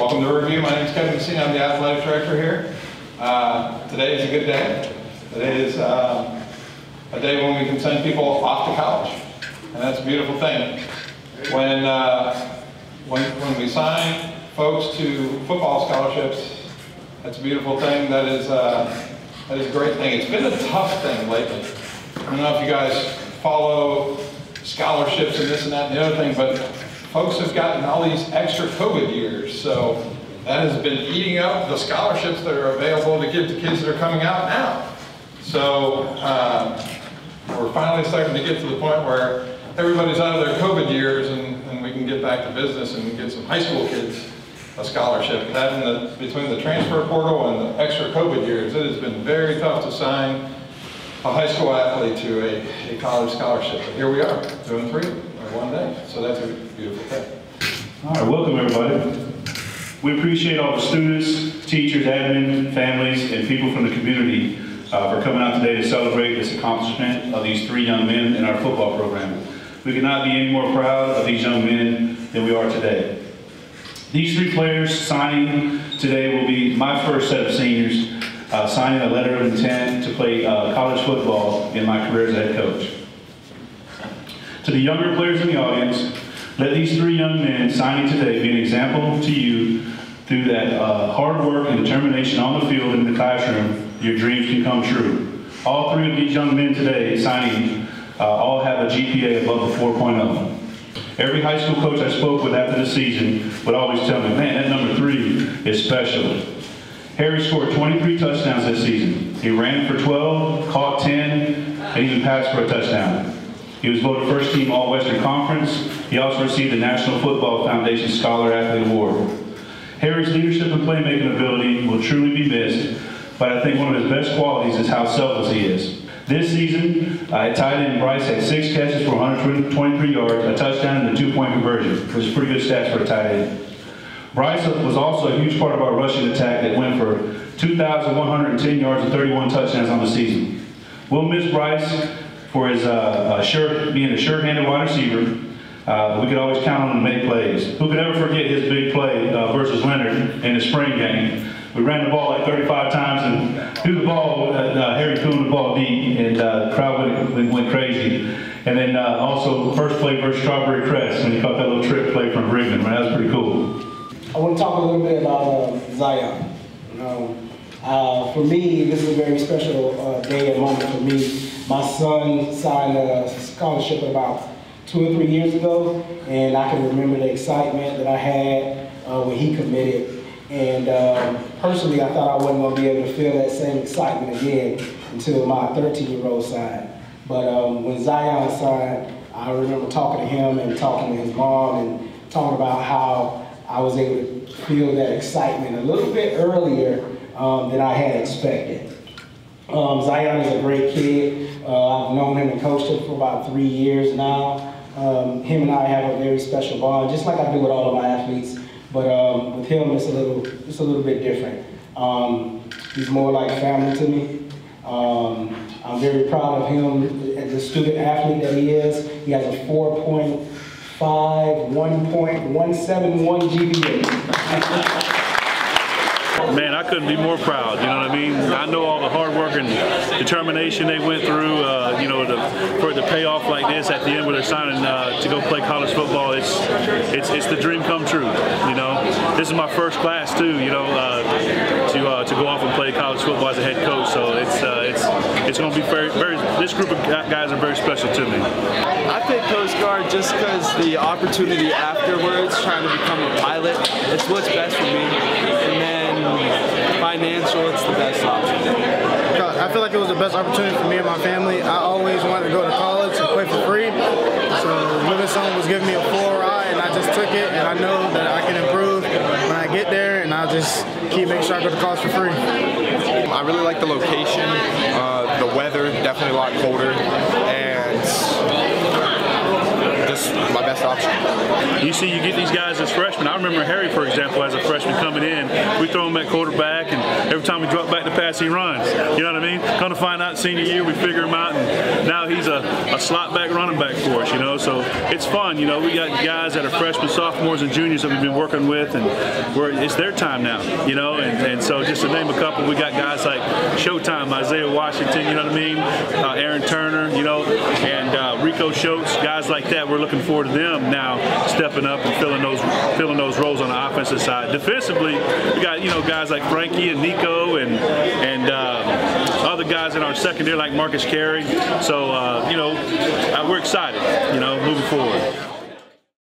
welcome to Riverview. My name is Kevin Messina. I'm the athletic director here. Uh, today is a good day. Today is um, a day when we can send people off to college, and that's a beautiful thing. When uh, when when we sign folks to football scholarships, that's a beautiful thing. That is uh, that is a great thing. It's been a tough thing lately. I don't know if you guys follow scholarships and this and that and the other thing, but folks have gotten all these extra COVID years, so that has been eating up the scholarships that are available to give to kids that are coming out now. So um, we're finally starting to get to the point where everybody's out of their COVID years and, and we can get back to business and get some high school kids a scholarship. That the, between the transfer portal and the extra COVID years, it has been very tough to sign a high school athlete to a, a college scholarship. But here we are, doing three one day. So that's a beautiful thing. All right, welcome everybody. We appreciate all the students, teachers, admin, families, and people from the community uh, for coming out today to celebrate this accomplishment of these three young men in our football program. We could not be any more proud of these young men than we are today. These three players signing today will be my first set of seniors uh, signing a letter of intent to play uh, college football in my career as a head coach. To the younger players in the audience, let these three young men signing today be an example to you through that uh, hard work and determination on the field and in the classroom, your dreams can come true. All three of these young men today signing uh, all have a GPA above a 4.0. Every high school coach I spoke with after the season would always tell me, man, that number three is special. Harry scored 23 touchdowns this season. He ran for 12, caught 10, and even passed for a touchdown. He was voted first team All-Western Conference. He also received the National Football Foundation Scholar Athlete Award. Harry's leadership and playmaking ability will truly be missed, but I think one of his best qualities is how selfless he is. This season, uh, tight end Bryce had six catches for 123 yards, a touchdown, and a two-point conversion, which is pretty good stats for a tight end. Bryce was also a huge part of our rushing attack that went for 2,110 yards and 31 touchdowns on the season. We'll miss Bryce for his uh, uh, sure, being a sure-handed wide receiver. Uh, we could always count on him to make plays. Who could ever forget his big play uh, versus Lennard in the spring game? We ran the ball like 35 times and threw the ball, uh, uh, Harry threw the ball deep, and the crowd went, went, crazy. And then also first play versus Strawberry Crest when he caught that little trick play from Brigham. That was pretty cool. I want to talk a little bit about uh, Zion. Um, uh, for me, this is a very special uh, day and moment for me. My son signed a scholarship about two or three years ago, and I can remember the excitement that I had uh, when he committed. And um, personally, I thought I wasn't going to be able to feel that same excitement again until my 13-year-old signed. But um, when Zion signed, I remember talking to him and talking to his mom and talking about how I was able to feel that excitement a little bit earlier um, than I had expected. Um, Zion is a great kid. Uh, I've known him and coached him for about three years now. Um, him and I have a very special bond, just like I do with all of my athletes. But um, with him, it's a little, it's a little bit different. Um, he's more like family to me. Um, I'm very proud of him as a student athlete that he is. He has a 4.5, 1.171 GPA. Man, I couldn't be more proud. You know what I mean? I know all the hard work and determination they went through. Uh, you know, to, for it to pay off like this at the end where they're signing uh, to go play college football, it's it's it's the dream come true. You know, this is my first class too. You know, uh, to uh, to go off and play college football as a head coach. So it's uh, it's it's going to be very very. This group of guys are very special to me. I picked Coast Guard just because the opportunity afterwards, trying to become a pilot, it's what's best for me. And then financial, it's the best option. I feel like it was the best opportunity for me and my family. I always wanted to go to college and play for free. So Livingstone was giving me a full ride and I just took it and I know that I can improve when I get there and I'll just keep making sure I go to college for free. I really like the location, uh, the weather, definitely a lot colder, and just my best option. You see, you get these guys as freshmen. I remember Harry, for example, as a freshman coming in. We throw him at quarterback, and every time we drop back to pass, he runs. You know what I mean? Come to find out senior year, we figure him out, and now he's a, a slot back running back for us. You know, so it's fun. You know, we got guys that are freshmen, sophomores, and juniors that we've been working with, and it's their time now. You know, and, and so just to name a couple, we got guys like Showtime, Isaiah Washington. You know what I mean? Uh, Aaron Turner. You know, and Rico Schultz, guys like that. We're looking forward to them now stepping up and filling those filling those roles on the offensive side. Defensively, we got you know guys like Frankie and Nico and and uh, other guys in our secondary like Marcus Carey. So uh, you know, uh, we're excited. You know, moving forward.